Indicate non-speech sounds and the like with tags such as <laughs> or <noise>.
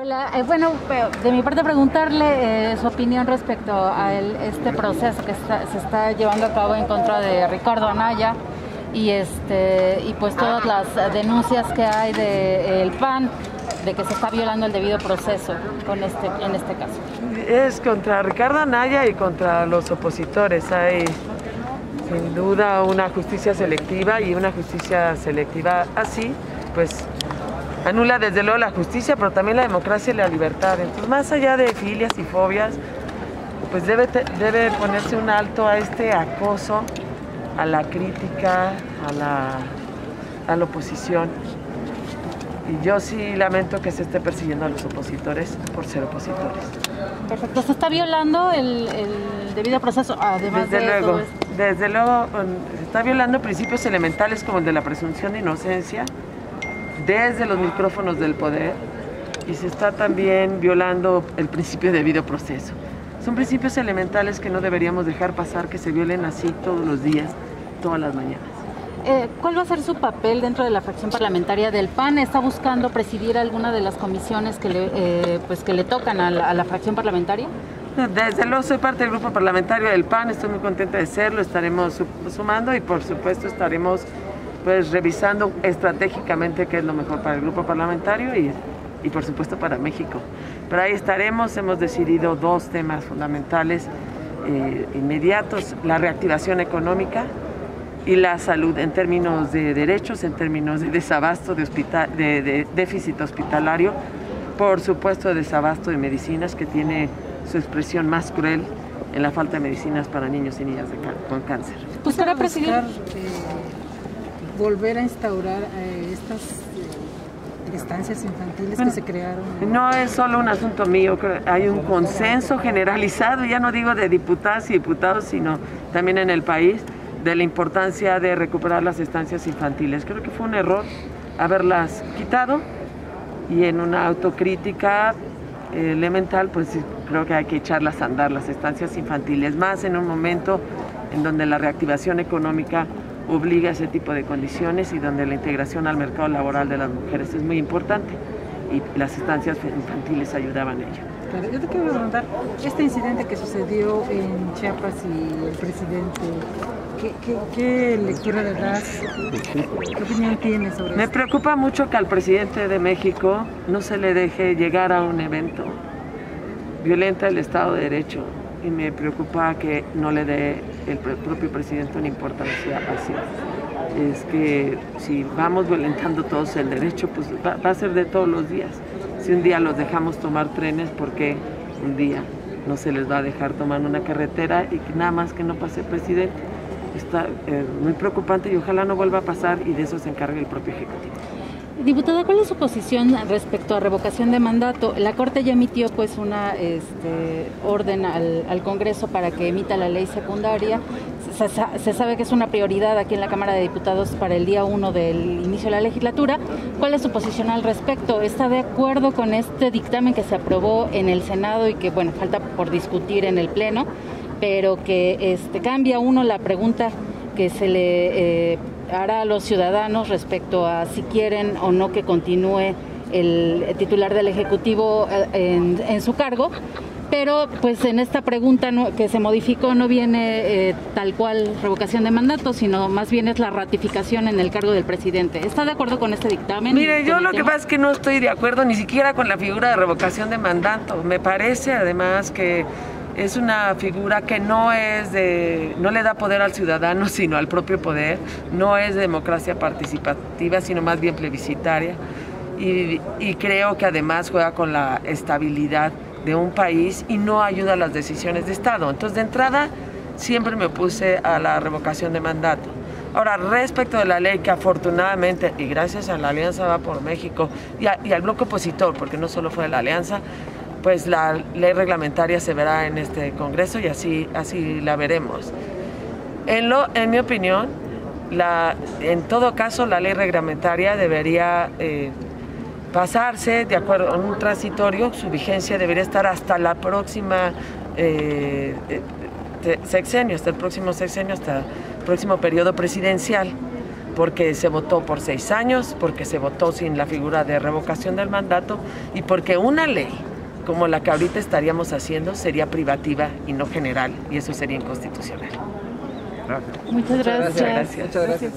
Hola, eh, bueno, de mi parte preguntarle eh, su opinión respecto a este proceso que se está llevando a cabo en contra de Ricardo Anaya y este y pues todas las denuncias que hay del PAN de que se está violando el debido proceso con este en este caso. Es contra Ricardo Anaya y contra los opositores. Hay sin duda una justicia selectiva y una justicia selectiva así, pues anula desde luego la justicia, pero también la democracia y la libertad. Entonces, más allá de filias y fobias, pues debe, debe ponerse un alto a este acoso, a la crítica, a la, a la oposición. Y yo sí lamento que se esté persiguiendo a los opositores por ser opositores. Perfecto. ¿Se está violando el, debido proceso? Además desde luego, desde luego, se está violando principios elementales como el de la presunción de inocencia, desde los micrófonos del poder y se está también violando el principio de debido proceso. Son principios elementales que no deberíamos dejar pasar, que se violen así todos los días, todas las mañanas. Eh, ¿Cuál va a ser su papel dentro de la fracción parlamentaria del PAN? ¿Está buscando presidir alguna de las comisiones que le, eh, pues que le tocan a la, fracción parlamentaria? Desde luego soy parte del grupo parlamentario del PAN, estoy muy contenta de serlo, estaremos sumando y por supuesto estaremos pues revisando estratégicamente qué es lo mejor para el grupo parlamentario y, y por supuesto para México. Pero ahí estaremos, hemos decidido dos temas fundamentales eh, inmediatos, la reactivación económica y la salud en términos de derechos, en términos de desabasto de, hospital, de, déficit hospitalario, por supuesto de desabasto de medicinas que tiene su expresión más cruel en la falta de medicinas para niños y niñas con cáncer. Pues para presidir volver a instaurar eh, estas eh, estancias infantiles que se crearon? No es solo un asunto mío, hay un consenso generalizado, ya no digo de diputadas y diputados, sino también en el país, de la importancia de recuperar las estancias infantiles. Creo que fue un error haberlas quitado y en una autocrítica elemental, pues creo que hay que echarlas a andar, las estancias infantiles, más en un momento en donde la reactivación económica obliga a ese tipo de condiciones y donde la integración al mercado laboral de las mujeres es muy importante y las estancias infantiles ayudaban a ello. yo te quiero preguntar, este incidente que sucedió en Chiapas y el presidente, ¿qué, lectura le das? ¿Qué opinión tienes sobre eso? Me preocupa mucho que al presidente de México no se le deje llegar a un evento violenta el Estado de Derecho y me preocupa que no le dé el propio presidente una importancia así. Es que si vamos violentando todos el derecho, pues va, a ser de todos los días. Si un día los dejamos tomar trenes, ¿por qué un día no se les va a dejar tomar una carretera y nada más que no pase el presidente? Está eh, muy preocupante y ojalá no vuelva a pasar y de eso se encargue el propio Ejecutivo. Diputada, ¿cuál es su posición respecto a revocación de mandato? La Corte ya emitió pues una este, orden al, Congreso para que emita la ley secundaria. Se, sabe que es una prioridad aquí en la Cámara de Diputados para el día 1 del inicio de la legislatura. ¿Cuál es su posición al respecto? ¿Está de acuerdo con este dictamen que se aprobó en el Senado y que, bueno, falta por discutir en el Pleno, pero que este, cambia uno la pregunta que se le... Eh, hará a los ciudadanos respecto a si quieren o no que continúe el titular del Ejecutivo eh, en, su cargo. Pero pues en esta pregunta que se modificó no viene eh, tal cual revocación de mandato, sino más bien es la ratificación en el cargo del presidente. ¿Está de acuerdo con este dictamen? Mire, yo lo que pasa es que no estoy de acuerdo ni siquiera con la figura de revocación de mandato. Me parece además que es una figura que no es de, no le da poder al ciudadano, <laughs> sino al propio poder, no es democracia participativa, sino más bien plebiscitaria. Y, creo que además juega con la estabilidad de un país y no ayuda a las decisiones de Estado. Entonces, de entrada, siempre me opuse a la revocación de mandato. Ahora, respecto de la ley que afortunadamente, y gracias a la Alianza Va por México y, y al bloque opositor, porque no solo fue la Alianza, pues la ley reglamentaria se verá en este Congreso y así, así la veremos. En, lo, en mi opinión, la, en todo caso la ley reglamentaria debería eh, pasarse de acuerdo a un transitorio, su vigencia debería estar hasta la próxima eh, eh, sexenio, hasta el próximo sexenio, hasta el próximo periodo presidencial porque se votó por seis años, porque se votó sin la figura de revocación del mandato y porque una ley como la que ahorita estaríamos haciendo sería privativa y no general y eso sería inconstitucional. Muchas gracias. Muchas gracias. Muchas gracias.